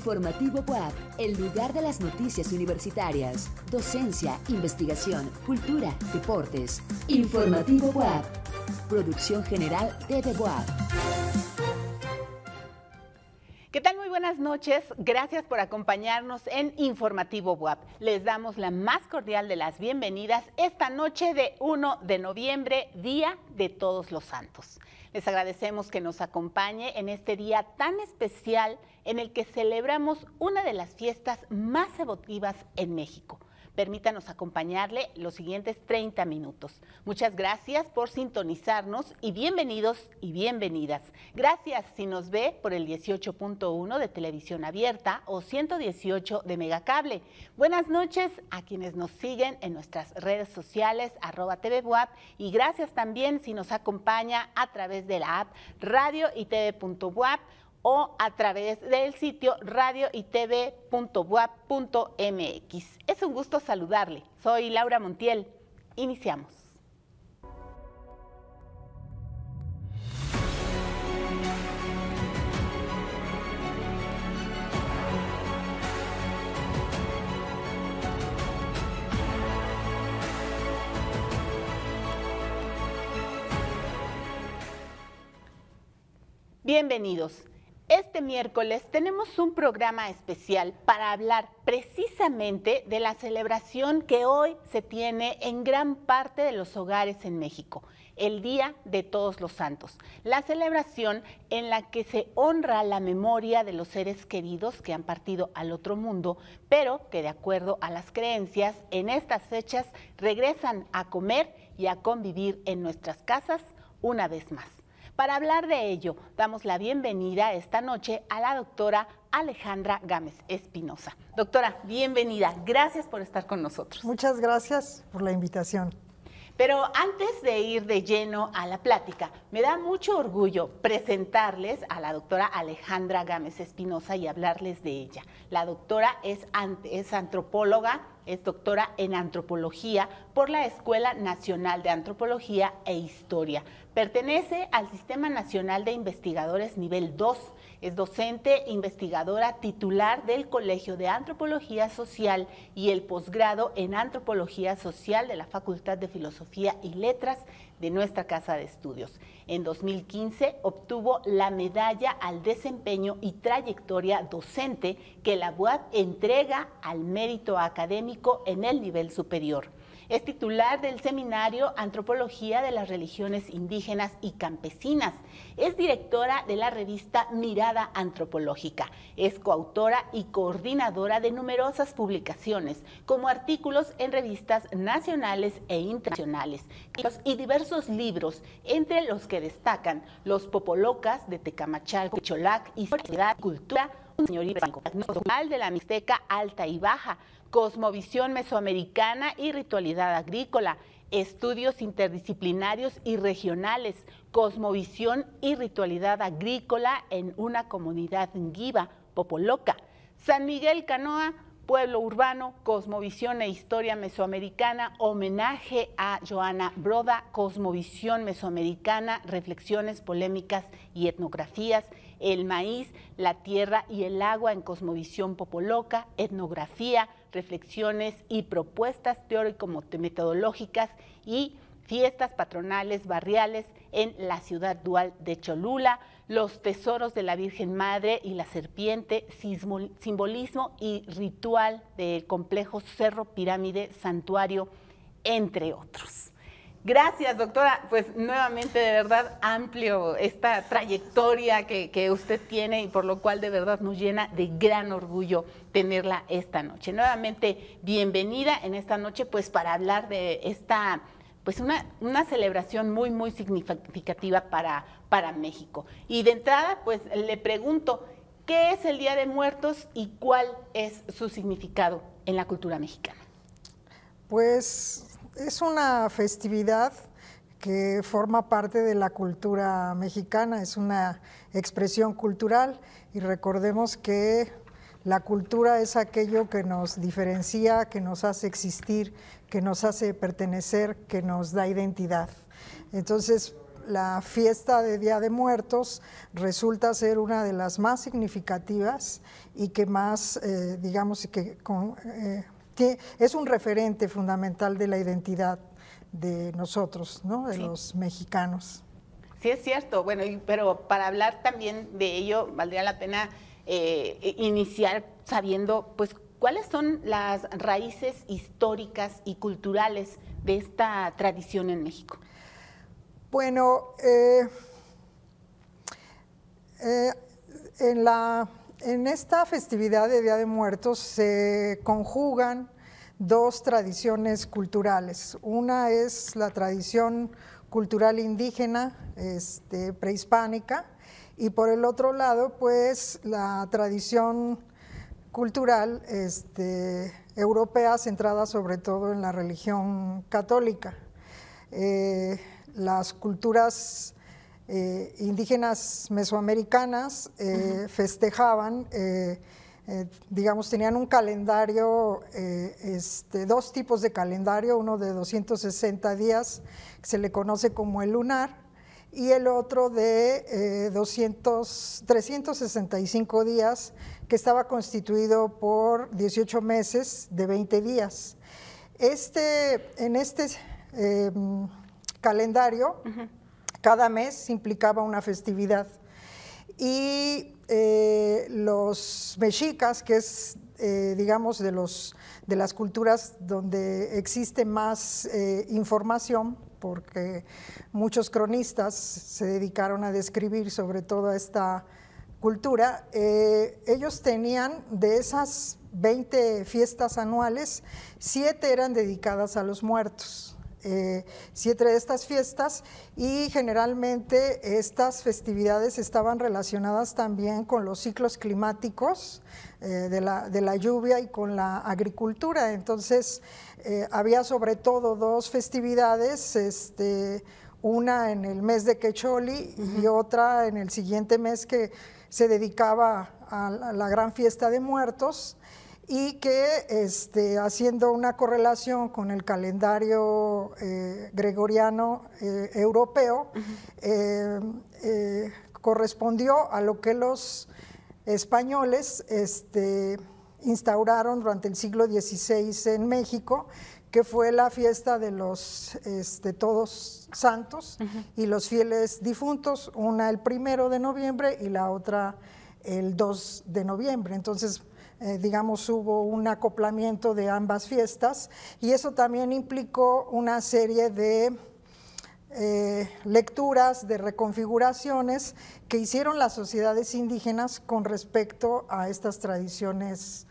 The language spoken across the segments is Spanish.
Informativo WAP, el lugar de las noticias universitarias, docencia, investigación, cultura, deportes. Informativo WAP. Producción general de The WAP. ¿Qué tal? Muy buenas noches. Gracias por acompañarnos en Informativo WAP. Les damos la más cordial de las bienvenidas esta noche de 1 de noviembre, Día de Todos los Santos. Les agradecemos que nos acompañe en este día tan especial en el que celebramos una de las fiestas más emotivas en México Permítanos acompañarle los siguientes 30 minutos. Muchas gracias por sintonizarnos y bienvenidos y bienvenidas. Gracias si nos ve por el 18.1 de televisión abierta o 118 de Megacable. Buenas noches a quienes nos siguen en nuestras redes sociales arroba TVWAP y gracias también si nos acompaña a través de la app radio y o a través del sitio radioitv.wap.mx. Es un gusto saludarle. Soy Laura Montiel. Iniciamos. Bienvenidos. Este miércoles tenemos un programa especial para hablar precisamente de la celebración que hoy se tiene en gran parte de los hogares en México, el Día de Todos los Santos. La celebración en la que se honra la memoria de los seres queridos que han partido al otro mundo, pero que de acuerdo a las creencias en estas fechas regresan a comer y a convivir en nuestras casas una vez más. Para hablar de ello, damos la bienvenida esta noche a la doctora Alejandra Gámez Espinosa. Doctora, bienvenida. Gracias por estar con nosotros. Muchas gracias por la invitación. Pero antes de ir de lleno a la plática, me da mucho orgullo presentarles a la doctora Alejandra Gámez Espinosa y hablarles de ella. La doctora es, es antropóloga, es doctora en antropología por la Escuela Nacional de Antropología e Historia. Pertenece al Sistema Nacional de Investigadores Nivel 2. Es docente investigadora titular del Colegio de Antropología Social y el posgrado en Antropología Social de la Facultad de Filosofía y Letras de nuestra Casa de Estudios. En 2015 obtuvo la medalla al desempeño y trayectoria docente que la UAP entrega al mérito académico en el nivel superior. Es titular del seminario Antropología de las Religiones Indígenas y Campesinas. Es directora de la revista Mirada Antropológica. Es coautora y coordinadora de numerosas publicaciones, como artículos en revistas nacionales e internacionales y diversos libros, entre los que destacan Los Popolocas de Tecamachalco, Cholac, Historia, Cultura, Señorita de la Mixteca Alta y Baja, Cosmovisión Mesoamericana y Ritualidad Agrícola, Estudios Interdisciplinarios y Regionales, Cosmovisión y Ritualidad Agrícola en una comunidad Nguiba, Popoloca, San Miguel Canoa, Pueblo Urbano, Cosmovisión e Historia Mesoamericana, homenaje a Joana Broda, Cosmovisión Mesoamericana, Reflexiones, Polémicas y Etnografías, El Maíz, la Tierra y el Agua en Cosmovisión Popoloca, Etnografía, Reflexiones y Propuestas Teórico-Metodológicas y fiestas patronales barriales en la ciudad dual de Cholula, los tesoros de la Virgen Madre y la serpiente, simbolismo y ritual del complejo Cerro Pirámide Santuario, entre otros. Gracias, doctora. Pues nuevamente, de verdad, amplio esta trayectoria que, que, usted tiene y por lo cual de verdad nos llena de gran orgullo tenerla esta noche. Nuevamente, bienvenida en esta noche, pues para hablar de esta pues una, una, celebración muy, muy significativa para, para México. Y de entrada, pues le pregunto, ¿qué es el Día de Muertos y cuál es su significado en la cultura mexicana? Pues es una festividad que forma parte de la cultura mexicana, es una expresión cultural y recordemos que la cultura es aquello que nos diferencia, que nos hace existir, que nos hace pertenecer, que nos da identidad. Entonces, la fiesta de Día de Muertos resulta ser una de las más significativas y que más, eh, digamos, que, eh, es un referente fundamental de la identidad de nosotros, ¿no? de los mexicanos. Sí, es cierto. Bueno, pero para hablar también de ello, valdría la pena eh, iniciar sabiendo, pues, cuáles son las raíces históricas y culturales de esta tradición en México. Bueno, eh, eh, en, la, en esta festividad de Día de Muertos se conjugan dos tradiciones culturales. Una es la tradición cultural indígena, este, prehispánica, y por el otro lado, pues la tradición cultural este, europea centrada sobre todo en la religión católica. Eh, las culturas eh, indígenas mesoamericanas eh, festejaban, eh, digamos, tenían un calendario, este, dos tipos de calendario, uno de 260 días, que se le conoce como el lunar, y el otro de 200, 365 días, que estaba constituido por 18 meses de 20 días. Este, en este calendario, cada mes implicaba una festividad. Y eh, los mexicas, que es, eh, digamos, de, los, de las culturas donde existe más eh, información, porque muchos cronistas se dedicaron a describir sobre toda esta cultura, ellos tenían de esas 20 fiestas anuales, siete eran dedicadas a los muertos eh, siete de estas fiestas y generalmente estas festividades estaban relacionadas también con los ciclos climáticos eh, de, la, lluvia y con la agricultura. Entonces eh, había sobre todo dos festividades, este, una en el mes de Quecholi y otra en el siguiente mes que se dedicaba a la gran fiesta de muertos y que este, haciendo una correlación con el calendario eh, gregoriano eh, europeo, eh, correspondió a lo que los españoles este, instauraron durante el siglo XVI en México, que fue la fiesta de los este, todos santos y los fieles difuntos, una el primero de noviembre y la otra el 2 de noviembre. Entonces, eh, digamos, hubo un acoplamiento de ambas fiestas y eso también implicó una serie de eh, lecturas, de reconfiguraciones que hicieron las sociedades indígenas con respecto a estas tradiciones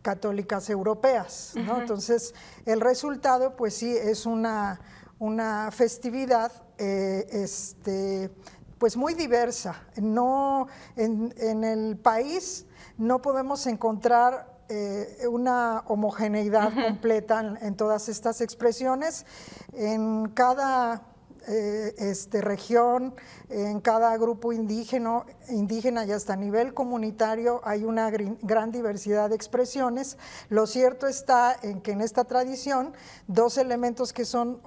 católicas europeas. Entonces, el resultado, pues sí, es una, una festividad eh, este, pues muy diversa. No, en, en el país no podemos encontrar eh, una homogeneidad completa en, todas estas expresiones. En cada eh, este, región, en cada grupo indígena, indígena y hasta a nivel comunitario hay una gran diversidad de expresiones. Lo cierto está en que en esta tradición dos elementos que son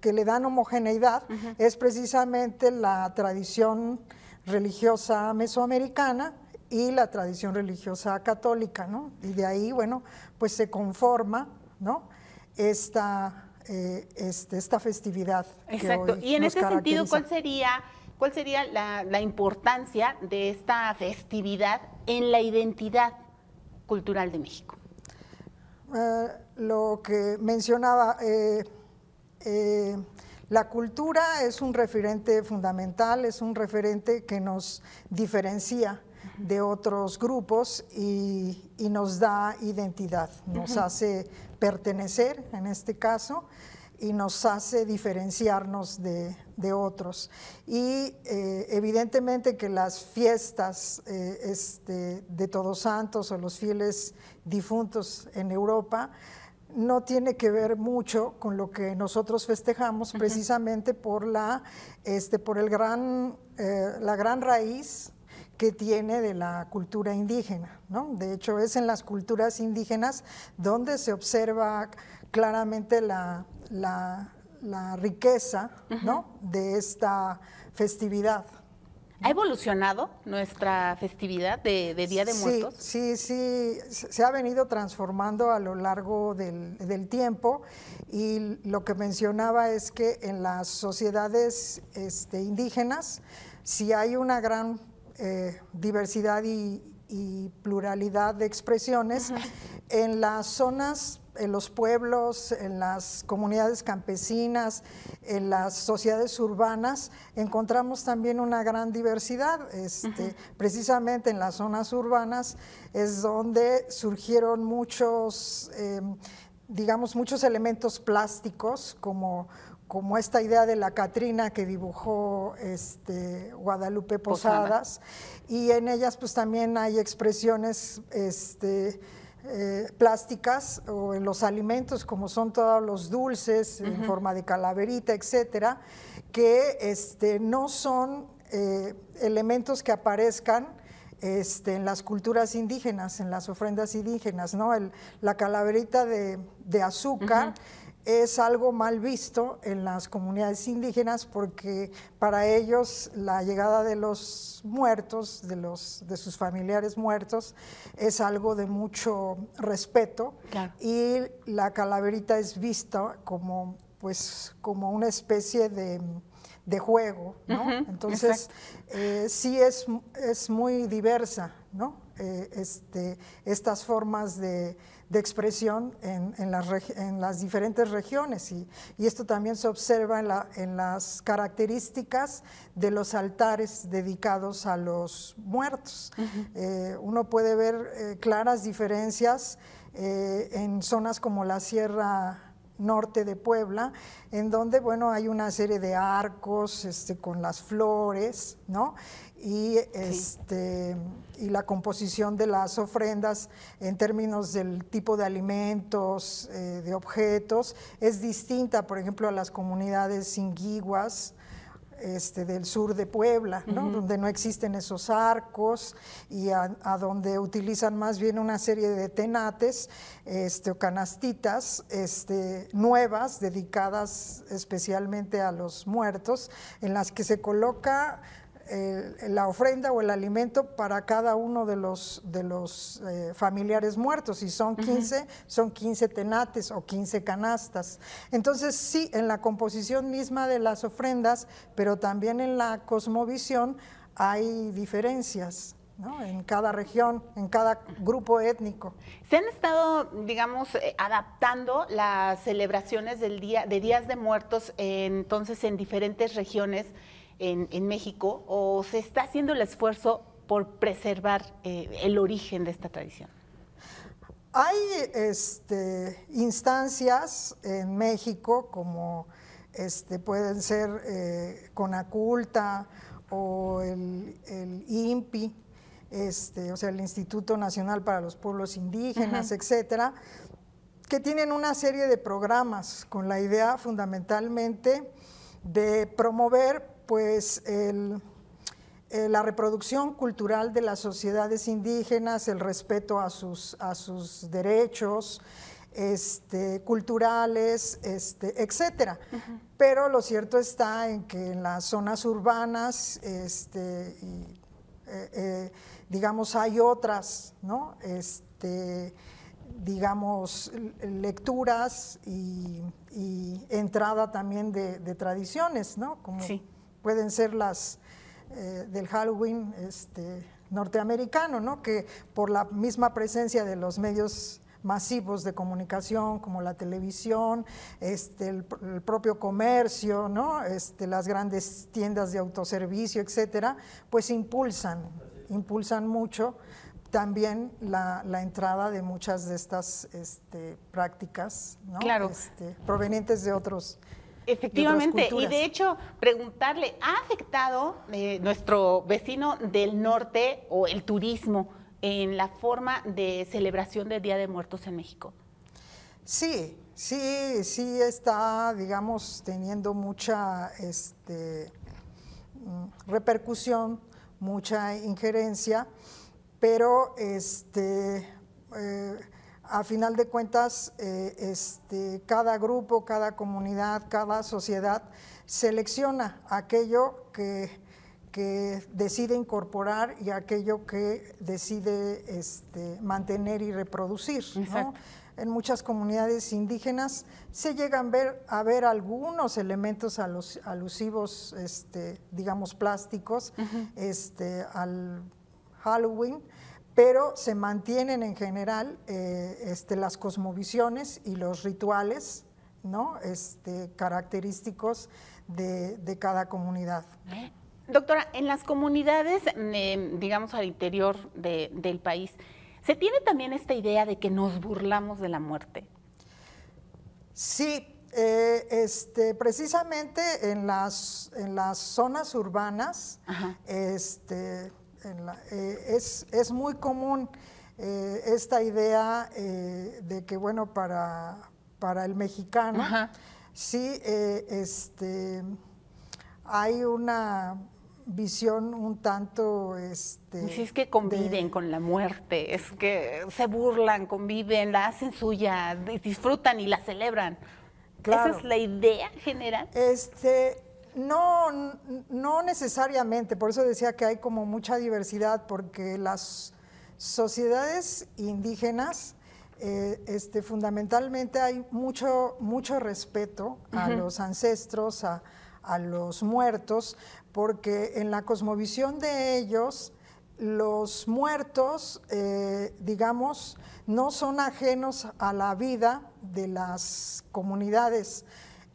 que le dan homogeneidad es precisamente la tradición religiosa mesoamericana, y la tradición religiosa católica, ¿no? Y de ahí, bueno, pues se conforma, ¿no? Esta, eh, este, esta festividad. Exacto. y en ese sentido, ¿cuál sería, cuál sería la, importancia de esta festividad en la identidad cultural de México? Eh, lo que mencionaba, eh, la cultura es un referente fundamental, es un referente que nos diferencia de otros grupos y, nos da identidad, nos hace pertenecer en este caso y nos hace diferenciarnos de, otros. Y eh, evidentemente que las fiestas eh, este, de Todos Santos o los fieles difuntos en Europa no tiene que ver mucho con lo que nosotros festejamos, precisamente por la, este, por el gran, eh, la gran raíz que tiene de la cultura indígena. ¿no? De hecho, es en las culturas indígenas donde se observa claramente la, la riqueza ¿no? de esta festividad. ¿Ha evolucionado nuestra festividad de, Día de Muertos? Sí, sí, se ha venido transformando a lo largo del, tiempo y lo que mencionaba es que en las sociedades este, indígenas si hay una gran eh, diversidad y, pluralidad de expresiones. En las zonas en los pueblos, en las comunidades campesinas, en las sociedades urbanas, encontramos también una gran diversidad. Este, precisamente en las zonas urbanas es donde surgieron muchos, em, digamos, muchos elementos plásticos como como esta idea de la Catrina que dibujó este, Guadalupe Posadas, y en ellas pues también hay expresiones este, eh, plásticas o en los alimentos, como son todos los dulces en forma de calaverita, etcétera, que este, no son eh, elementos que aparezcan este, en las culturas indígenas, en las ofrendas indígenas, ¿no? la calaverita de, azúcar es algo mal visto en las comunidades indígenas porque para ellos la llegada de los muertos, de, los, de sus familiares muertos, es algo de mucho respeto y la calaverita es vista como, pues, como una especie de, juego, ¿no? Entonces, eh, sí es, es muy diversa, ¿no? Eh, este, estas formas de de expresión en, en, las, en las, diferentes regiones y, y, esto también se observa en, la, en, las características de los altares dedicados a los muertos. Eh, uno puede ver eh, claras diferencias eh, en zonas como la Sierra norte de Puebla, en donde, bueno, hay una serie de arcos este, con las flores, ¿no? Y, este, y la composición de las ofrendas en términos del tipo de alimentos, eh, de objetos, es distinta, por ejemplo, a las comunidades singuiguas, este, del sur de Puebla, donde no existen esos arcos y a, donde utilizan más bien una serie de tenates este, o canastitas este, nuevas dedicadas especialmente a los muertos, en las que se coloca la ofrenda o el alimento para cada uno de los, de los eh, familiares muertos. Si son 15, son 15 tenates o 15 canastas. Entonces, sí, en la composición misma de las ofrendas, pero también en la cosmovisión hay diferencias. en cada región, en cada grupo étnico. Se han estado, digamos, eh, adaptando las celebraciones del día, de días de muertos entonces en diferentes regiones en, México o se está haciendo el esfuerzo por preservar eh, el origen de esta tradición? Hay este, instancias en México como este, pueden ser eh, Conaculta o el, INPI, este, o sea, el Instituto Nacional para los Pueblos Indígenas, etcétera, que tienen una serie de programas con la idea fundamentalmente de promover pues eh, la reproducción cultural de las sociedades indígenas, el respeto a sus, a sus derechos este, culturales, este, etcétera. Pero lo cierto está en que en las zonas urbanas, este, eh, eh, digamos, hay otras, ¿no? Este, digamos, lecturas y, entrada también de, tradiciones, ¿no? Como, pueden ser las eh, del Halloween este, norteamericano, ¿no? que por la misma presencia de los medios masivos de comunicación como la televisión, este, el, propio comercio, ¿no? este, las grandes tiendas de autoservicio, etcétera, pues impulsan, impulsan mucho también la, entrada de muchas de estas este, prácticas ¿no? Este, provenientes de otros Efectivamente, y de hecho, preguntarle, ¿ha afectado eh, nuestro vecino del norte o el turismo en la forma de celebración del Día de Muertos en México? Sí, sí, sí está, digamos, teniendo mucha este, mm, repercusión, mucha injerencia, pero este, eh, a final de cuentas, eh, este, cada grupo, cada comunidad, cada sociedad selecciona aquello que, decide incorporar y aquello que decide este, mantener y reproducir. En muchas comunidades indígenas se llegan ver, a ver algunos elementos alusivos, este, digamos, plásticos este, al Halloween, pero se mantienen en general eh, este, las cosmovisiones y los rituales ¿no? este, característicos de, cada comunidad. Doctora, en las comunidades, em, digamos al interior del país, ¿se tiene también esta idea de que nos burlamos de la muerte? Sí, eh, este, precisamente en las, en las zonas urbanas, este, eh, es, es, muy común eh, esta idea eh, de que, bueno, para, para el mexicano, sí, este, hay una visión un tanto... Este, si es que conviven con la muerte, es que se burlan, conviven, la hacen suya, disfrutan y la celebran. Esa es la idea general. Este, no, no necesariamente, por eso decía que hay como mucha diversidad, porque las sociedades indígenas, eh, este, fundamentalmente hay mucho, mucho respeto a los ancestros, a, los muertos, porque en la cosmovisión de ellos, los muertos, eh, digamos, no son ajenos a la vida de las comunidades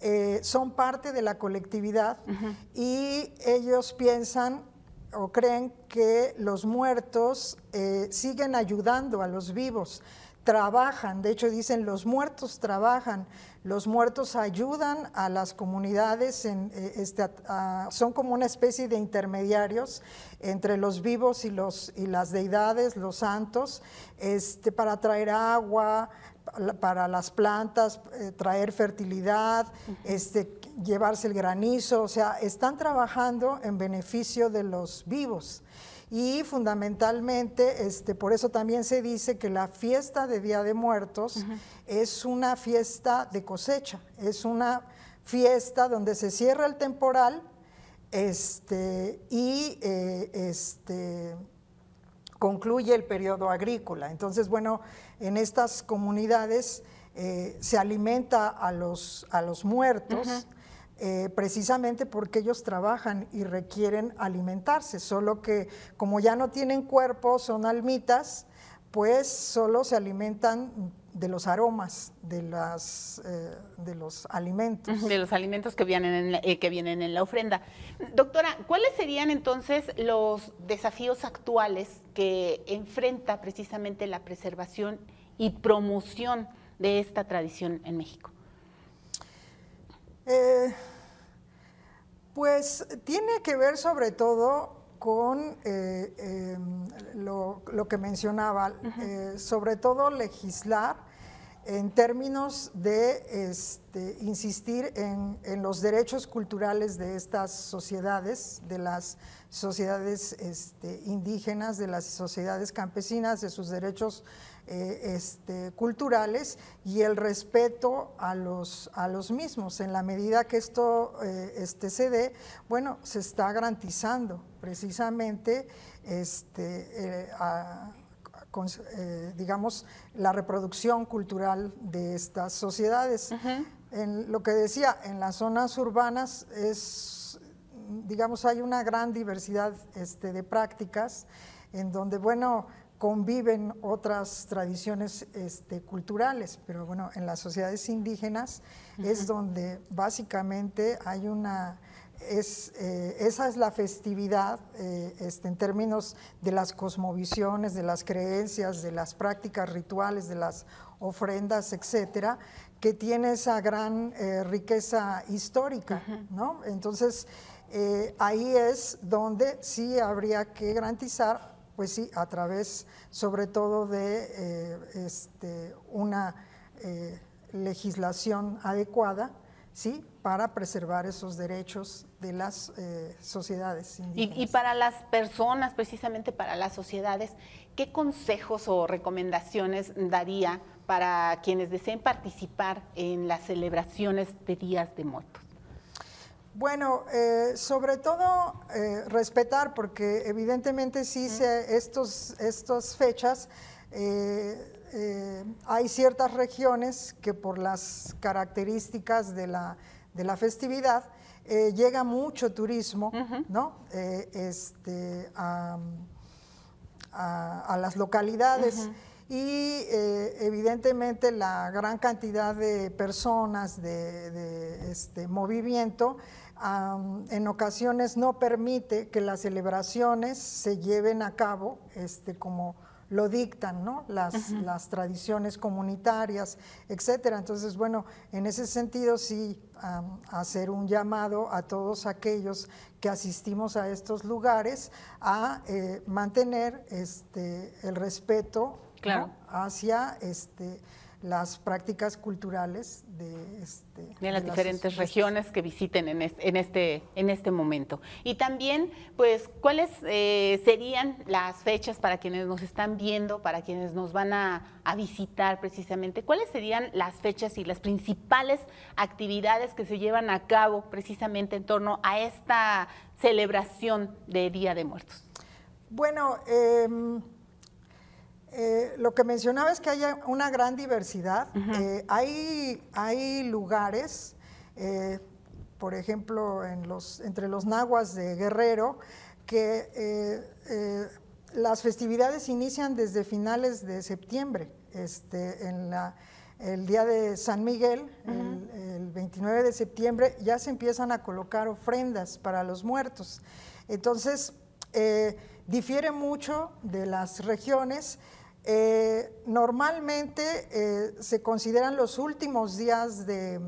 eh, son parte de la colectividad y ellos piensan o creen que los muertos eh, siguen ayudando a los vivos, trabajan, de hecho dicen los muertos trabajan, los muertos ayudan a las comunidades, en, eh, este, son como una especie de intermediarios entre los vivos y, los, y las deidades, los santos, este, para traer agua, para las plantas, eh, traer fertilidad, este, llevarse el granizo, o sea, están trabajando en beneficio de los vivos. Y fundamentalmente, este, por eso también se dice que la fiesta de Día de Muertos es una fiesta de cosecha, es una fiesta donde se cierra el temporal este, y eh, este, concluye el periodo agrícola. Entonces, bueno, en estas comunidades eh, se alimenta a los, a los muertos. Eh, precisamente porque ellos trabajan y requieren alimentarse, solo que como ya no tienen cuerpo, son almitas, pues solo se alimentan de los aromas de, las, eh, de los alimentos. De los alimentos que vienen, en la, que vienen en la ofrenda. Doctora, ¿cuáles serían entonces los desafíos actuales que enfrenta precisamente la preservación y promoción de esta tradición en México? Eh, pues tiene que ver sobre todo con eh, em, lo, que mencionaba, eh, sobre todo legislar en términos de este, insistir en, los derechos culturales de estas sociedades, de las sociedades este, indígenas, de las sociedades campesinas, de sus derechos eh, este, culturales y el respeto a los, a los mismos. En la medida que esto eh, se dé, bueno, se está garantizando precisamente este, eh, digamos, la reproducción cultural de estas sociedades. En lo que decía, en las zonas urbanas es, digamos, hay una gran diversidad este, de prácticas en donde, bueno, conviven otras tradiciones este, culturales, pero bueno, en las sociedades indígenas es donde básicamente hay una, es, eh, esa es la festividad eh, este, en términos de las cosmovisiones, de las creencias, de las prácticas rituales, de las ofrendas, etcétera, que tiene esa gran eh, riqueza histórica, ¿no? Entonces, ahí es donde sí habría que garantizar pues sí, a través sobre todo de este, una legislación adecuada, ¿sí? Para preservar esos derechos de las eh, sociedades indígenas. Y, para las personas, precisamente para las sociedades, ¿qué consejos o recomendaciones daría para quienes deseen participar en las celebraciones de Días de Muertos? Bueno, eh, sobre todo eh, respetar, porque evidentemente sí se, estos, estas fechas eh, hay ciertas regiones que por las características de la, de la festividad llega mucho turismo ¿no? este, a, las localidades. Y evidentemente la gran cantidad de personas de, este movimiento en ocasiones no permite que las celebraciones se lleven a cabo este, como lo dictan ¿no? las, las tradiciones comunitarias, etcétera. Entonces, bueno, en ese sentido sí hacer un llamado a todos aquellos que asistimos a estos lugares a eh, mantener este, el respeto hacia este, las prácticas culturales de, este, de las diferentes regiones que visiten en, este, en este momento. Y también, pues, ¿cuáles eh, serían las fechas para quienes nos están viendo, para quienes nos van a, visitar precisamente? ¿Cuáles serían las fechas y las principales actividades que se llevan a cabo precisamente en torno a esta celebración de Día de Muertos? Bueno, eh, eh, lo que mencionaba es que hay una gran diversidad. Eh, hay, hay lugares, eh, por ejemplo, en los, entre los nahuas de Guerrero, que las festividades inician desde finales de septiembre. Este, en la, el día de San Miguel, el, el, 29 de septiembre, ya se empiezan a colocar ofrendas para los muertos. Entonces, difiere mucho de las regiones. Eh, normalmente eh, se consideran los últimos días de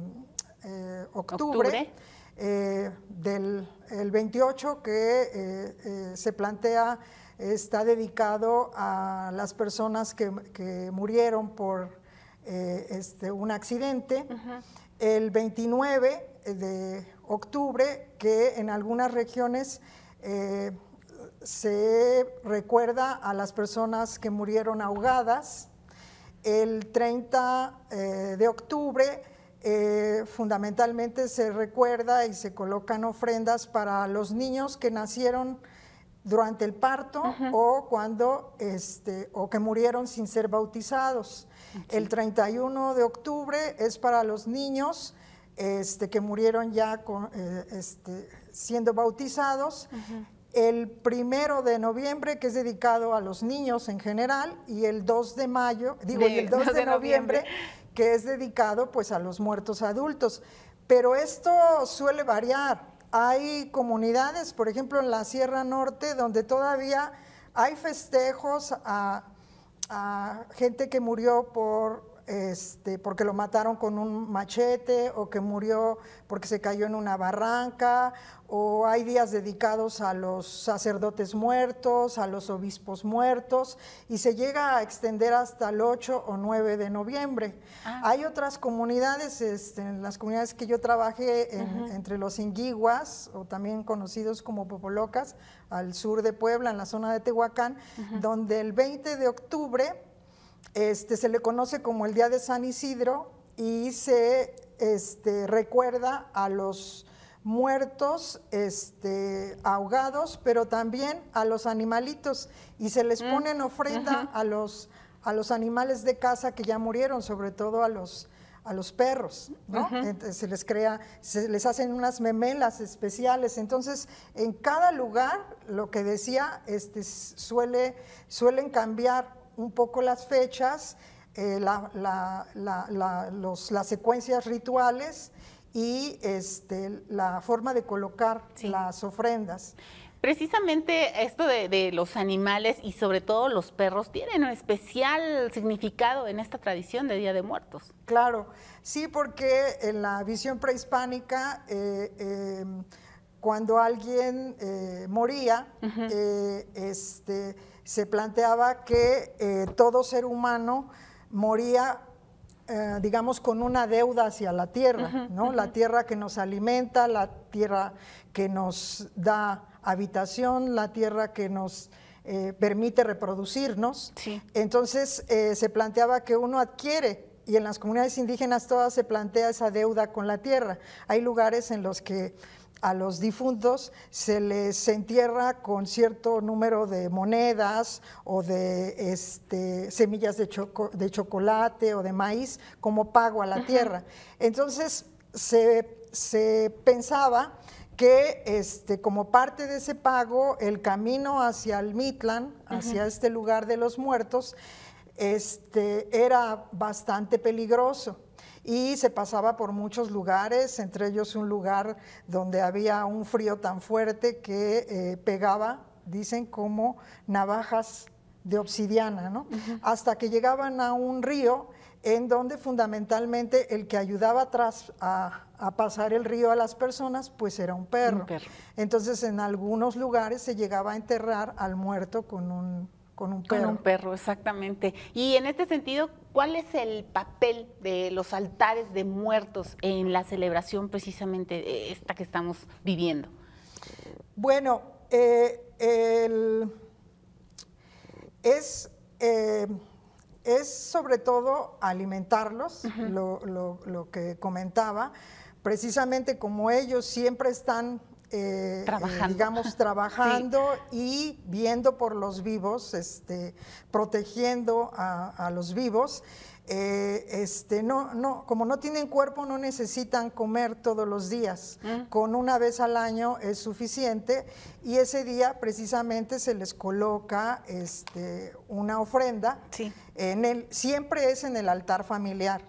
eh, octubre, del el 28 que se plantea está dedicado a las personas que, murieron por este, un accidente. El 29 de octubre que en algunas regiones se recuerda a las personas que murieron ahogadas. El 30 eh, de octubre eh, fundamentalmente se recuerda y se colocan ofrendas para los niños que nacieron durante el parto o cuando este, o que murieron sin ser bautizados. El 31 de octubre es para los niños este, que murieron ya eh, este, siendo bautizados el primero de noviembre, que es dedicado a los niños en general, y el 2 de mayo, digo, el 2 de, noviembre, que es dedicado pues a los muertos adultos. Pero esto suele variar. Hay comunidades, por ejemplo, en la Sierra Norte, donde todavía hay festejos a gente que murió por este, porque lo mataron con un machete o que murió porque se cayó en una barranca, o hay días dedicados a los sacerdotes muertos, a los obispos muertos, y se llega a extender hasta el 8 o 9 de noviembre. Ah. Hay otras comunidades, este, en las comunidades que yo trabajé entre los inguiguas, o también conocidos como popolocas, al sur de Puebla, en la zona de Tehuacán, donde el 20 de octubre este, se le conoce como el Día de San Isidro y se este, recuerda a los muertos este, ahogados, pero también a los animalitos y se les mm, pone en ofrenda a, los, a los animales de casa que ya murieron, sobre todo a los, a los perros, ¿no? se les crea, se les hacen unas memelas especiales. Entonces, en cada lugar, lo que decía, este, suele, suelen cambiar un poco las fechas, eh, las secuencias rituales y este, la forma de colocar las ofrendas. Precisamente esto de, los animales y sobre todo los perros tienen un especial significado en esta tradición de Día de Muertos. Claro, sí, porque en la visión prehispánica, eh, em, cuando alguien eh, moría, este, se planteaba que eh, todo ser humano moría, eh, digamos, con una deuda hacia la tierra, ¿no? La tierra que nos alimenta, la tierra que nos da habitación, la tierra que nos eh, permite reproducirnos. Sí. Entonces se planteaba que uno adquiere, y en las comunidades indígenas todas se plantea esa deuda con la tierra. Hay lugares en los que a los difuntos se les entierra con cierto número de monedas o de este, semillas de, de, chocolate o de maíz como pago a la tierra. Entonces se, se pensaba que este, como parte de ese pago, el camino hacia el Mitlan, hacia este lugar de los muertos, este, era bastante peligroso y se pasaba por muchos lugares, entre ellos un lugar donde había un frío tan fuerte que eh, pegaba, dicen, como navajas de obsidiana, ¿no? Hasta que llegaban a un río en donde fundamentalmente el que ayudaba atrás a, pasar el río a las personas, pues era un perro. Entonces en algunos lugares se llegaba a enterrar al muerto con un, con un perro. Con un perro, exactamente. Y en este sentido, ¿cuál es el papel de los altares de muertos en la celebración precisamente esta que estamos viviendo? Bueno, eh, es... Eh, es sobre todo alimentarlos, lo, que comentaba, precisamente como ellos siempre están, eh, eh, digamos, trabajando y viendo por los vivos, este, protegiendo a los vivos. Eh, este, no, no, como no tienen cuerpo, no necesitan comer todos los días. Mm. Con una vez al año es suficiente y ese día precisamente se les coloca este, una ofrenda. En el, siempre es en el altar familiar.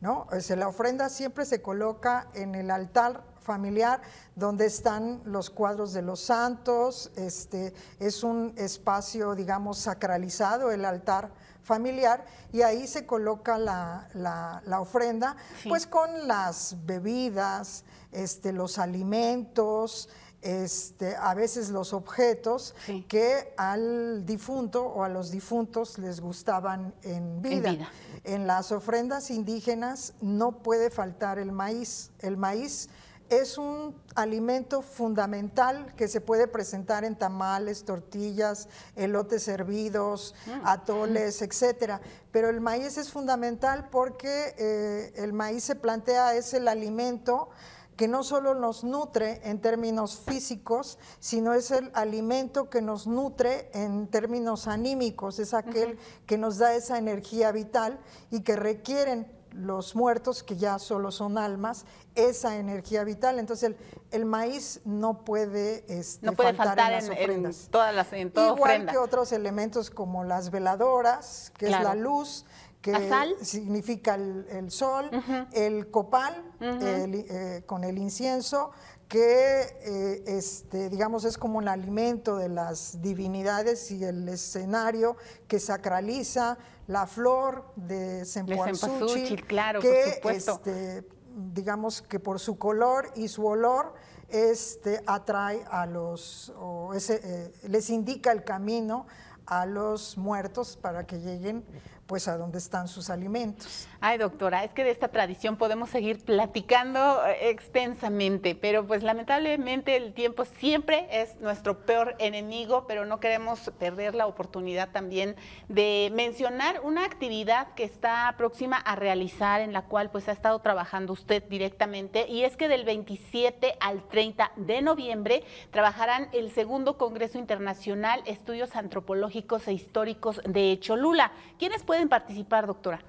¿no? la ofrenda siempre se coloca en el altar familiar donde están los cuadros de los santos, este, es un espacio, digamos, sacralizado, el altar familiar y ahí se coloca la, la, ofrenda, pues con las bebidas, este, los alimentos, este, a veces los objetos que al difunto o a los difuntos les gustaban en vida. en vida. En las ofrendas indígenas no puede faltar el maíz. El maíz es un alimento fundamental que se puede presentar en tamales, tortillas, elotes hervidos, mm. atoles, etcétera. Pero el maíz es fundamental porque eh, el maíz se plantea es el alimento que no solo nos nutre en términos físicos, sino es el alimento que nos nutre en términos anímicos, es aquel que nos da esa energía vital y que requieren los muertos, que ya solo son almas, esa energía vital. Entonces el, maíz no puede, este, faltar, en las ofrendas. todas las, en Igual que otros elementos como las veladoras, que es la luz, que significa el, sol, el copal eh, con el incienso, que eh, este, digamos es como un alimento de las divinidades y el escenario que sacraliza la flor de cempasúchil, claro, que, por. Este, digamos que por su color y su olor este, atrae a los, o eh, les indica el camino a los muertos para que lleguen pues a dónde están sus alimentos. Ay, doctora, es que de esta tradición podemos seguir platicando eh, extensamente, pero pues lamentablemente el tiempo siempre es nuestro peor enemigo, pero no queremos perder la oportunidad también de mencionar una actividad que está próxima a realizar, en la cual pues ha estado trabajando usted directamente, y es que del 27 al 30 de noviembre trabajarán el segundo Congreso Internacional Estudios Antropológicos e Históricos de Cholula. ¿Quiénes pueden pueden participar, doctora?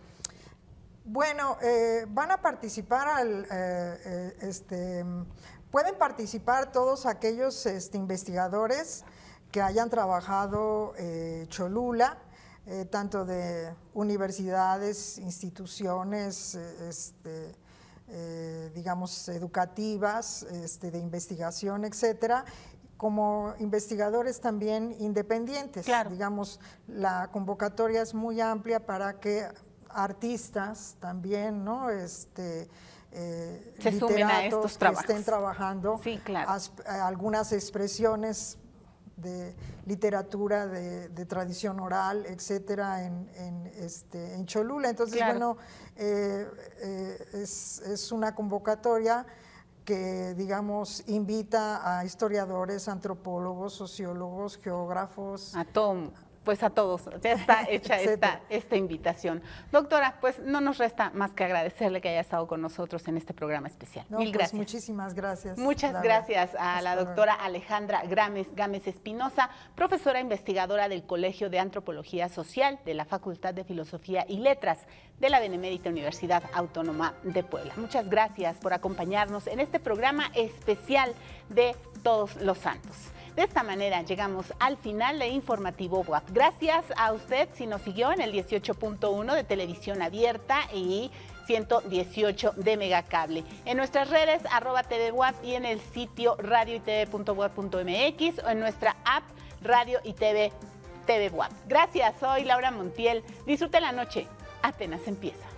Bueno, eh, van a participar al, eh, eh, este, pueden participar todos aquellos este, investigadores que hayan trabajado Cholula, tanto de universidades, instituciones, este, digamos, educativas, este, de investigación, etcétera, como investigadores también independientes. Digamos, la convocatoria es muy amplia para que artistas también, ¿no? Este, eh, Se literatos que estén trabajando algunas expresiones de literatura de, tradición oral, etcétera, en, este, en Cholula. Entonces, bueno, eh, eh, es, es, una convocatoria que, digamos, invita a historiadores, antropólogos, sociólogos, geógrafos. A todo, pues a todos, ya está hecha esta, esta invitación. Doctora, pues no nos resta más que agradecerle que haya estado con nosotros en este programa especial. Mil pues gracias. Muchísimas gracias. Muchas gracias a la doctora Alejandra Gámez, Gámez Espinosa, profesora investigadora del Colegio de Antropología Social de la Facultad de Filosofía y Letras de la Benemérita Universidad Autónoma de Puebla. Muchas gracias por acompañarnos en este programa especial de Todos los Santos. De esta manera llegamos al final de Informativo WAP. Gracias a usted si nos siguió en el 18.1 de televisión abierta y 118 de Megacable. En nuestras redes, arroba TV y en el sitio radio o en nuestra app Radio y TV TV Gracias, soy Laura Montiel. Disfrute la noche. Apenas empieza.